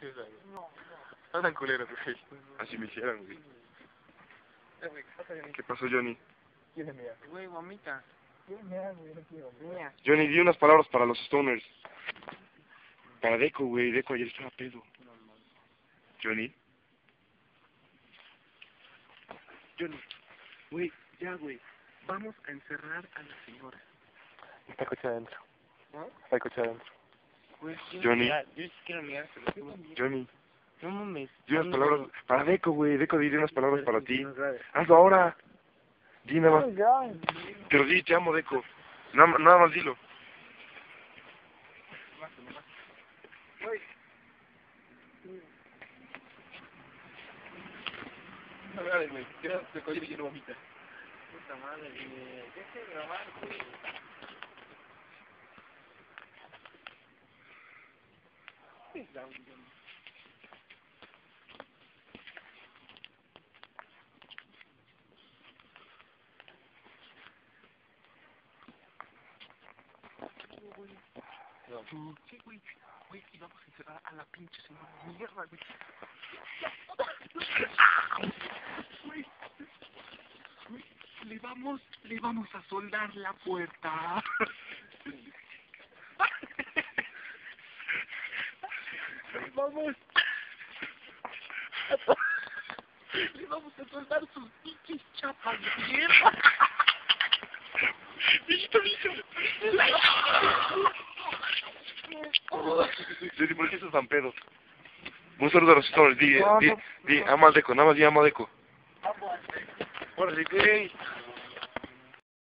güey. No tan culeros, güey. Así me hicieron, güey. Eh, ¿qué pasó, Johnny? ¿Quién es mía? Güey, vomita. ¿Quién es mía, güey? No quiero, güey. Mira. Johnny, di unas palabras para los stoners. Para Deco, güey. Deco ayer estaba pedo. Johnny. Johnny. Güey, ya, güey. Vamos a encerrar a la señora. Está el coche adentro. ¿Ah? Está el coche adentro. Güey, quiero Johnny. mirar. Yo quiero mirar, Johnny. No mames. Di unas ¿Dónde palabras. Para Deco, güey. Deco, di unas palabras para ti. Hazlo ahora. Di nada más. Pero di, te amo, Deco. Nada, nada más dilo. No me hables, güey. El coche y no vomita. Puta madre, güey. Deja de grabar, güey. Sí, a la pinche señora. Le vamos, le vamos a soldar la puerta. Le vamos. Le vamos a soldar sus pinches chapas de mierda. Listo, listo. Johnny, ¿por qué estás tan pedo? Un saludo a los stoners. Di, di, di, ama al Deco. Nada más di, ama al Deco. Órale, güey.